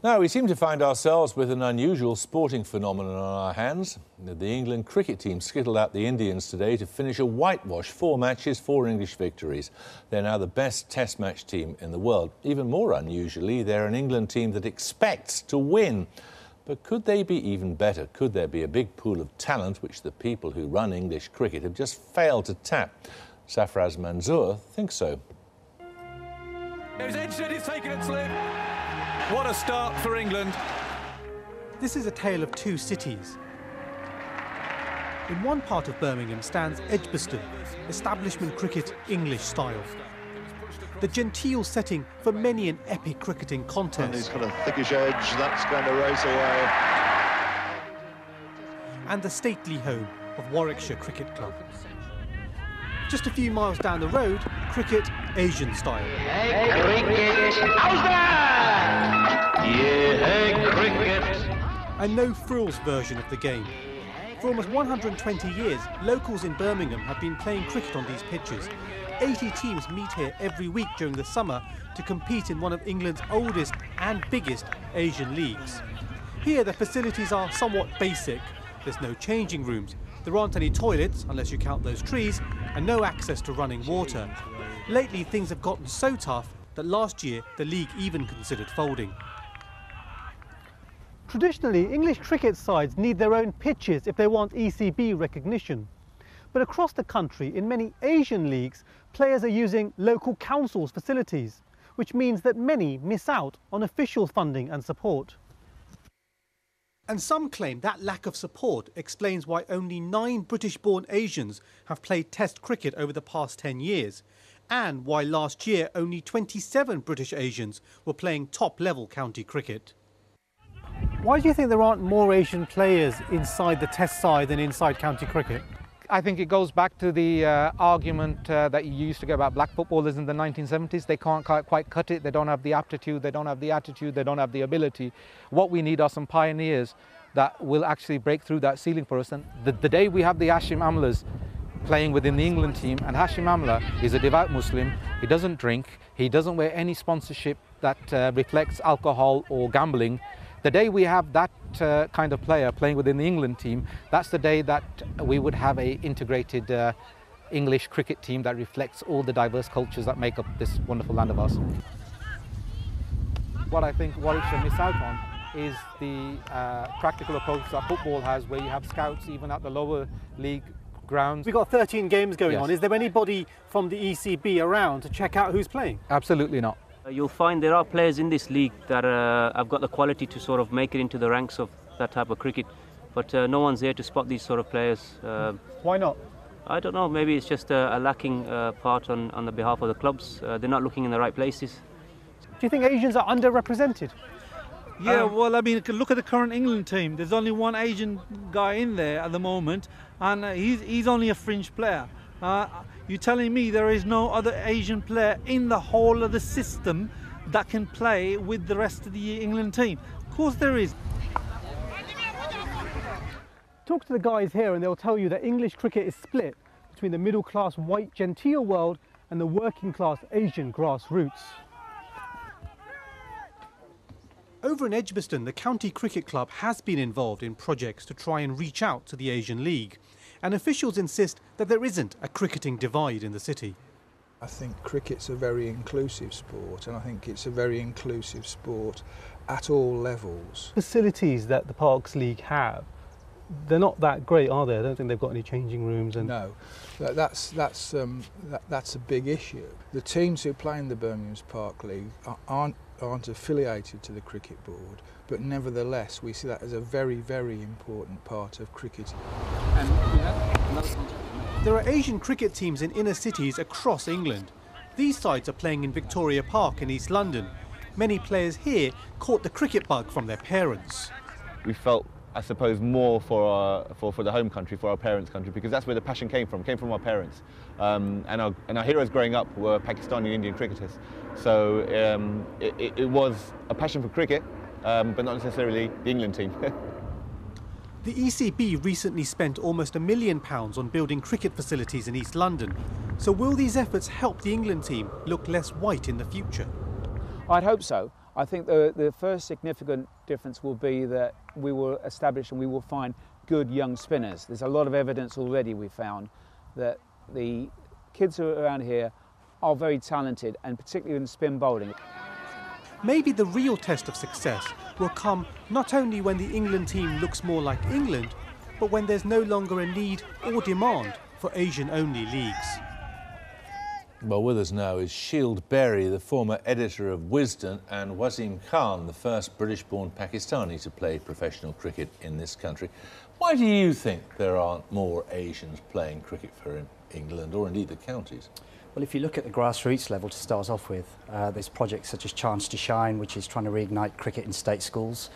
Now, we seem to find ourselves with an unusual sporting phenomenon on our hands. The England cricket team skittled out the Indians today to finish a whitewash, four matches, four English victories. They're now the best test match team in the world. Even more unusually, they're an England team that expects to win. But could they be even better? Could there be a big pool of talent which the people who run English cricket have just failed to tap? Sarfraz Manzoor thinks so. There's Edged, he's taken it slip. What a start for England. This is a tale of two cities. In one part of Birmingham stands Edgbaston, establishment cricket English style. The genteel setting for many an epic cricketing contest. And he's got a thickish edge, that's going to race away. And the stately home of Warwickshire Cricket Club. Just a few miles down the road, cricket Asian style. Hey, cricket, how's that? A no-frills version of the game. For almost 120 years, locals in Birmingham have been playing cricket on these pitches. 80 teams meet here every week during the summer to compete in one of England's oldest and biggest Asian leagues. Here the facilities are somewhat basic. There's no changing rooms, there aren't any toilets, unless you count those trees, and no access to running water. Lately, things have gotten so tough that last year the league even considered folding. Traditionally, English cricket sides need their own pitches if they want ECB recognition. But across the country, in many Asian leagues, players are using local councils' facilities, which means that many miss out on official funding and support. And some claim that lack of support explains why only nine British-born Asians have played Test cricket over the past 10 years, and why last year only 27 British Asians were playing top-level county cricket. Why do you think there aren't more Asian players inside the Test side than inside county cricket? I think it goes back to the uh, argument uh, that you used to get about black footballers in the 1970s. They can't quite cut it, they don't have the aptitude, they don't have the attitude, they don't have the ability. What we need are some pioneers that will actually break through that ceiling for us. And the, the day we have the Hashim Amlas playing within the England team, and Hashim Amla is a devout Muslim, he doesn't drink, he doesn't wear any sponsorship that uh, reflects alcohol or gambling, the day we have that uh, kind of player playing within the England team, that's the day that we would have a integrated uh, English cricket team that reflects all the diverse cultures that make up this wonderful land of ours. What I think Warwickshire miss out on is the uh, practical approach that football has where you have scouts even at the lower league grounds. We've got 13 games going yes. on. Is there anybody from the ECB around to check out who's playing? Absolutely not. Uh, you'll find there are players in this league that uh, have got the quality to sort of make it into the ranks of that type of cricket, but uh, no one's there to spot these sort of players. Uh, Why not? I don't know. Maybe it's just a, a lacking uh, part on, on the behalf of the clubs. Uh, they're not looking in the right places. Do you think Asians are underrepresented? Yeah, um, well, I mean, look at the current England team. There's only one Asian guy in there at the moment, and he's, he's only a fringe player. Uh, you're telling me there is no other Asian player in the whole of the system that can play with the rest of the England team? Of course there is. Talk to the guys here and they'll tell you that English cricket is split between the middle class white genteel world and the working class Asian grassroots. Over in Edgbaston, the County Cricket Club has been involved in projects to try and reach out to the Asian League and officials insist that there isn't a cricketing divide in the city. I think cricket's a very inclusive sport and I think it's a very inclusive sport at all levels. Facilities that the Parks League have, they're not that great, are they? I don't think they've got any changing rooms. And no, that's that's um, that, that's a big issue. The teams who play in the Birmingham's Park League aren't aren't affiliated to the cricket board, but nevertheless we see that as a very, very important part of cricket. There are Asian cricket teams in inner cities across England. These sides are playing in Victoria Park in East London. Many players here caught the cricket bug from their parents. We felt I suppose, more for, our, for, for the home country, for our parents' country, because that's where the passion came from, came from our parents. Um, and, our, and our heroes growing up were Pakistani Indian cricketers. So um, it, it, was a passion for cricket, um, but not necessarily the England team. the ECB recently spent almost a million pounds on building cricket facilities in East London. So will these efforts help the England team look less white in the future? I'd hope so. I think the, the first significant difference will be that we will establish and we will find good young spinners. There's a lot of evidence already we found that the kids who are around here are very talented and particularly in spin bowling. Maybe the real test of success will come not only when the England team looks more like England, but when there's no longer a need or demand for Asian only leagues. Well, with us now is Scyld Berry, the former editor of Wisden, and Wasim Khan, the first British born Pakistani to play professional cricket in this country. Why do you think there aren't more Asians playing cricket for England or indeed the counties? Well, if you look at the grassroots level to start off with, uh, there's projects such as Chance to Shine, which is trying to reignite cricket in state schools.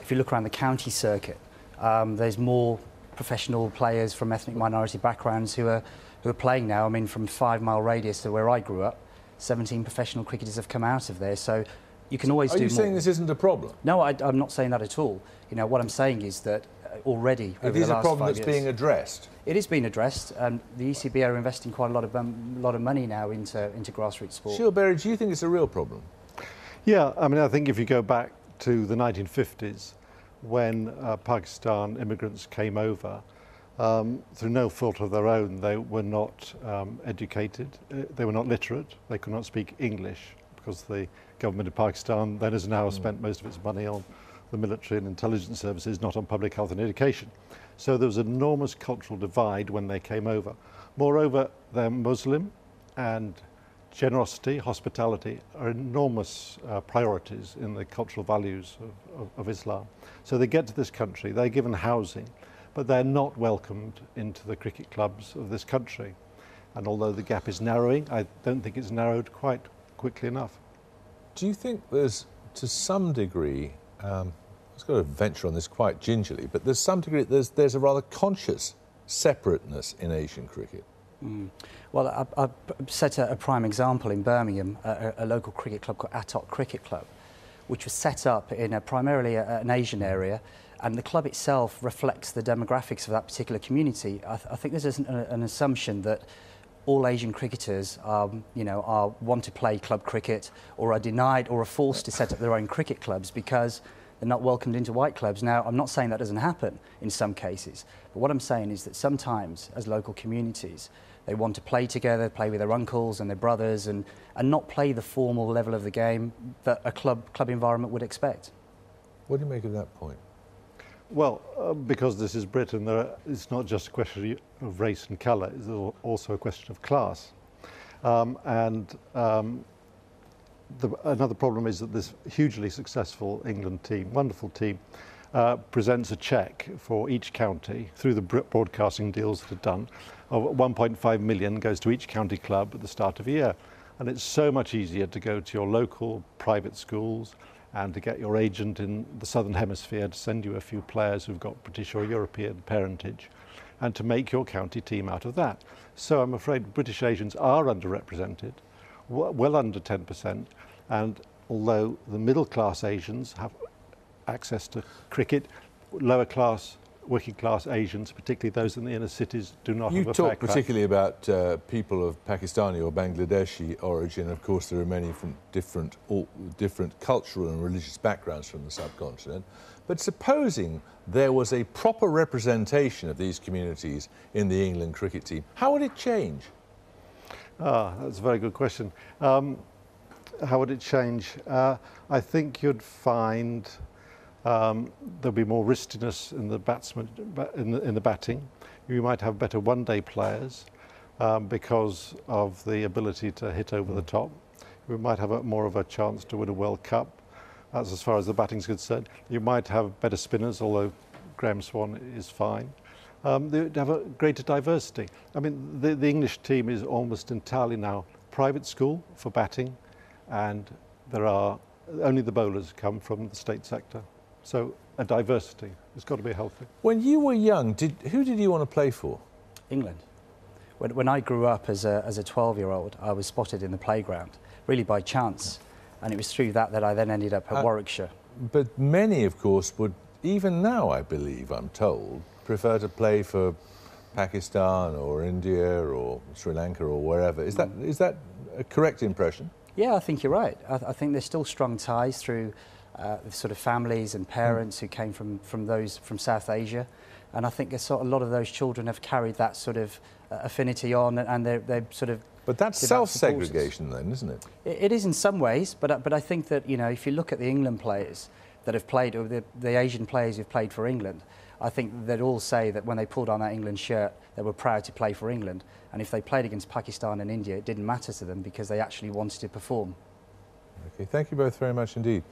If you look around the county circuit, um, there's more professional players from ethnic minority backgrounds who are, who are playing now. I mean, from five mile radius to where I grew up, 17 professional cricketers have come out of there. So you can always are do you more. saying this isn't a problem? No, I, I'm not saying that at all. You know, what I'm saying is that uh, already It over is the a problem that's years, being addressed. It is being addressed, and the ECB are investing quite a lot of um, lot of money now into into grassroots sport. Sure, Berry, do you think it's a real problem? Yeah, I mean, I think if you go back to the 1950s, when uh, Pakistan immigrants came over, um, through no fault of their own, they were not um, educated, uh, they were not literate, they could not speak English because the government of Pakistan then as now spent most of its money on the military and intelligence services, not on public health and education. So there was an enormous cultural divide when they came over. Moreover, they're Muslim and generosity, hospitality are enormous uh, priorities in the cultural values of, of, of Islam. So they get to this country, they're given housing, but they're not welcomed into the cricket clubs of this country. And although the gap is narrowing, I don't think it's narrowed quite quickly enough. Do you think there's, to some degree, um, I was going to venture on this quite gingerly, but there's some degree, there's, there's a rather conscious separateness in Asian cricket? Mm. Well, I, I've set a, a prime example in Birmingham, a, a local cricket club called Attock Cricket Club, which was set up in a, primarily a, an Asian area, and the club itself reflects the demographics of that particular community. I, th I think there's an, an assumption that all Asian cricketers um, you know, are, want to play club cricket or are denied or are forced to set up their own cricket clubs because they're not welcomed into white clubs. Now, I'm not saying that doesn't happen in some cases, but what I'm saying is that sometimes, as local communities, they want to play together, play with their uncles and their brothers, and, and not play the formal level of the game that a club, club environment would expect. What do you make of that point? Well, uh, because this is Britain, are, it's not just a question of race and colour, it's also a question of class. Um, and um, the, another problem is that this hugely successful England team, wonderful team, uh, presents a cheque for each county through the broadcasting deals that are done. Of 1.5 million goes to each county club at the start of the year. And it's so much easier to go to your local private schools and to get your agent in the southern hemisphere to send you a few players who've got British or European parentage and to make your county team out of that. So I'm afraid British Asians are underrepresented, well under 10%, and although the middle class Asians have access to cricket, lower class working class Asians, particularly those in the inner cities, do not you have a talk particularly about uh, people of Pakistani or Bangladeshi origin. Of course, there are many from different, all, different cultural and religious backgrounds from the subcontinent. But supposing there was a proper representation of these communities in the England cricket team, how would it change? Ah, that's a very good question. Um, how would it change? Uh, I think you'd find um, there'll be more riskiness in the batsman in the, in the batting. You might have better one-day players um, because of the ability to hit over the top. We might have a, more of a chance to win a World Cup. That's as far as the batting's concerned. You might have better spinners, although Graeme Swann is fine. Um, they have a greater diversity. I mean, the, the English team is almost entirely now private school for batting, and there are only the bowlers come from the state sector. So a diversity. It's got to be healthy. When you were young, did, who did you want to play for? England. When, when I grew up as a, as a 12-year-old, I was spotted in the playground, really by chance. And it was through that that I then ended up at uh, Warwickshire. But many, of course, would, even now, I believe, I'm told, prefer to play for Pakistan or India or Sri Lanka or wherever. Is that, is that a correct impression? Yeah, I think you're right. I, I think there's still strong ties through uh, sort of families and parents who came from, from those from South Asia. And I think a, sort, a lot of those children have carried that sort of uh, affinity on and they're, they're sort of But that's self-segregation then, isn't it? It, it is in some ways, but, I- but I think that, you know, if you look at the England players that have played, or the, the Asian players who've played for England, I think they'd all say that when they pulled on that England shirt, they were proud to play for England. And if they played against Pakistan and India, it didn't matter to them because they actually wanted to perform. Okay, thank you both very much indeed.